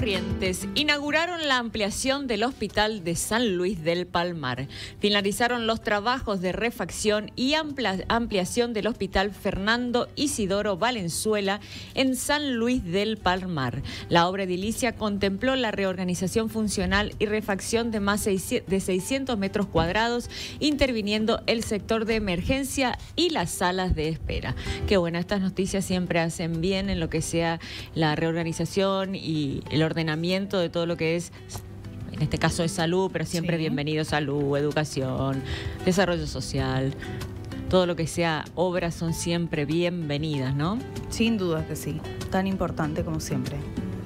Corrientes inauguraron la ampliación del Hospital de San Luis del Palmar. Finalizaron los trabajos de refacción y ampliación del Hospital Fernando Isidoro Valenzuela en San Luis del Palmar. La obra edilicia contempló la reorganización funcional y refacción de más de 600 metros cuadrados, interviniendo el sector de emergencia y las salas de espera. Qué bueno, estas noticias siempre hacen bien en lo que sea la reorganización y el ordenamiento de todo lo que es en este caso es salud, pero siempre bienvenido salud, educación, desarrollo social. Todo lo que sea obras son siempre bienvenidas, ¿no? Sin duda que sí, tan importante como siempre.